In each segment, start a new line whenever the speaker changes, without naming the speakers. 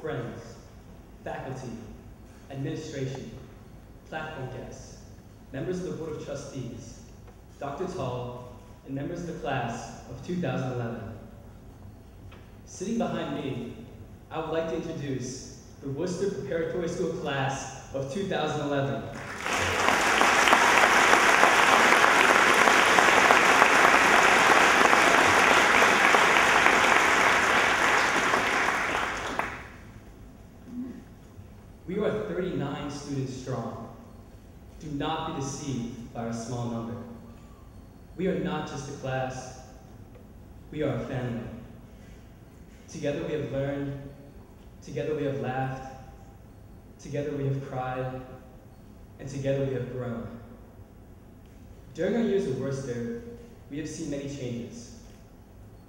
friends, faculty, administration, platform guests, members of the Board of Trustees, Dr. Tull, and members of the class of 2011. Sitting behind me, I would like to introduce the Worcester Preparatory School class of 2011. We are 39 students strong. Do not be deceived by our small number. We are not just a class, we are a family. Together we have learned, together we have laughed, together we have cried, and together we have grown. During our years at Worcester, we have seen many changes.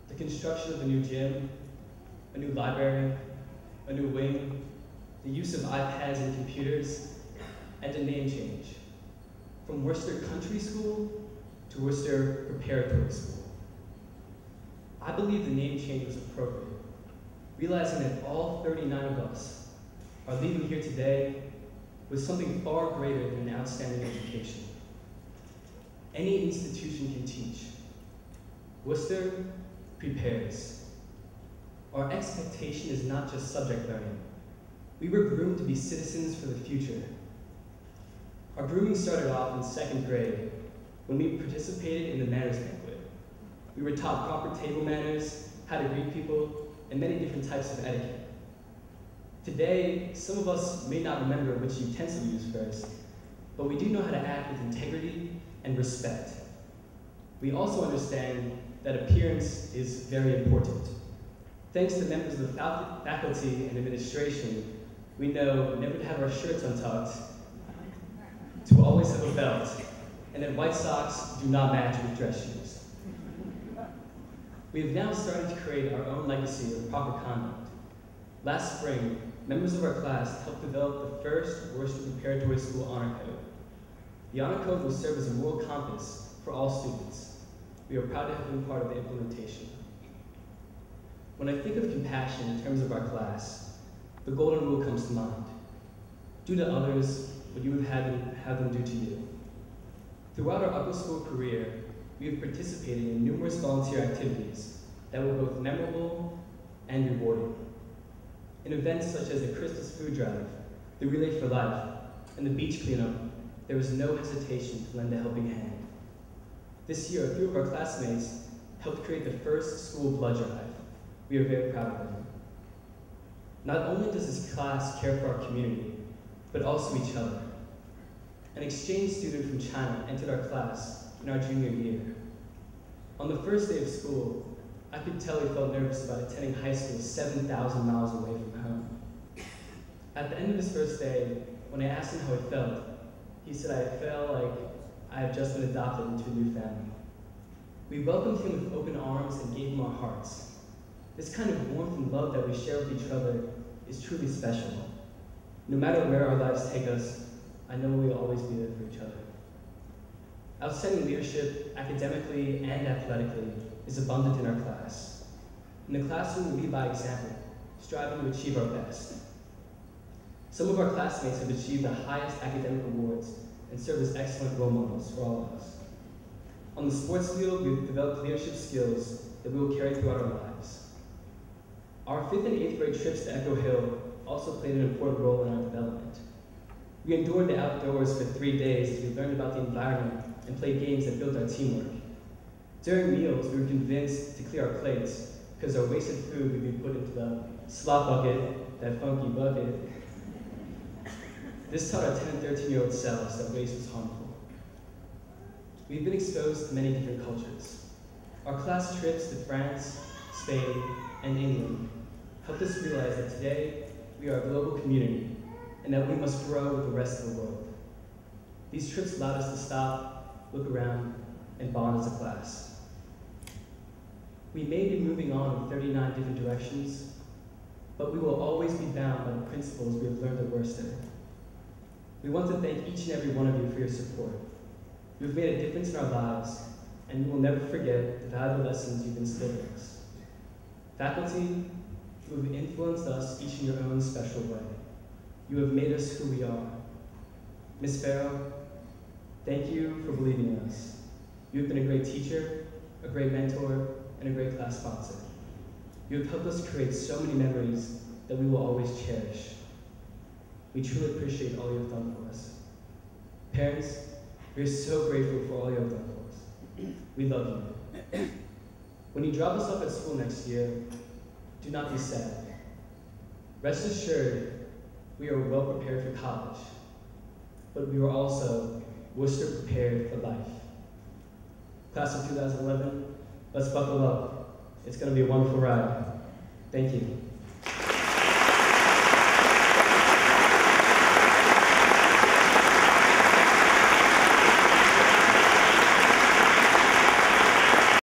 The construction of a new gym, a new library, a new wing, the use of iPads and computers, and a name change. From Worcester Country School to Worcester Preparatory School. I believe the name change was appropriate, realizing that all 39 of us are leaving here today with something far greater than an outstanding education. Any institution can teach. Worcester prepares. Our expectation is not just subject learning. We were groomed to be citizens for the future. Our grooming started off in second grade when we participated in the manners banquet. We were taught proper table manners, how to greet people, and many different types of etiquette. Today, some of us may not remember which utensil to use first, but we do know how to act with integrity and respect. We also understand that appearance is very important. Thanks to members of the faculty and administration, we know never to have our shirts untucked, to always have a belt, and that white socks do not match with dress shoes. We have now started to create our own legacy of proper conduct. Last spring, members of our class helped develop the first Worcester Preparatory School Honor Code. The Honor Code will serve as a moral compass for all students. We are proud to have been part of the implementation. When I think of compassion in terms of our class, the golden rule comes to mind. Do to others what you would have them, have them do to you. Throughout our upper school career, we have participated in numerous volunteer activities that were both memorable and rewarding. In events such as the Christmas food drive, the Relay for Life, and the beach cleanup, there was no hesitation to lend a helping hand. This year, a few of our classmates helped create the first school blood drive. We are very proud of them. Not only does this class care for our community, but also each other. An exchange student from China entered our class in our junior year. On the first day of school, I could tell he felt nervous about attending high school 7,000 miles away from home. At the end of his first day, when I asked him how he felt, he said, I felt like I have just been adopted into a new family. We welcomed him with open arms and gave him our hearts. This kind of warmth and love that we share with each other is truly special. No matter where our lives take us, I know we will always be there for each other. Outstanding leadership, academically and athletically, is abundant in our class. In the classroom, we lead by example, striving to achieve our best. Some of our classmates have achieved the highest academic awards and serve as excellent role models for all of us. On the sports field, we've developed leadership skills that we will carry throughout our lives. Our fifth and eighth grade trips to Echo Hill also played an important role in our development. We endured the outdoors for three days as we learned about the environment and played games that built our teamwork. During meals, we were convinced to clear our plates because our wasted food would be put into the slop bucket, that funky bucket. This taught our 10 and 13 year old selves that waste was harmful. We've been exposed to many different cultures. Our class trips to France, Spain, and England helped us realize that today we are a global community and that we must grow with the rest of the world. These trips allowed us to stop, look around, and bond as a class. We may be moving on in 39 different directions, but we will always be bound by the principles we have learned at Worcester. We want to thank each and every one of you for your support. You have made a difference in our lives, and we will never forget the valuable lessons you've instilled in us. Faculty, who have influenced us each in your own special way. You have made us who we are. Miss Farrow, thank you for believing in us. You have been a great teacher, a great mentor, and a great class sponsor. You have helped us create so many memories that we will always cherish. We truly appreciate all you have done for us. Parents, we are so grateful for all you have done for us. We love you. When you drop us off at school next year, do not be sad. Rest assured, we are well prepared for college, but we were also Worcester prepared for life. Class of 2011, let's buckle up. It's going to be a wonderful ride. Thank you.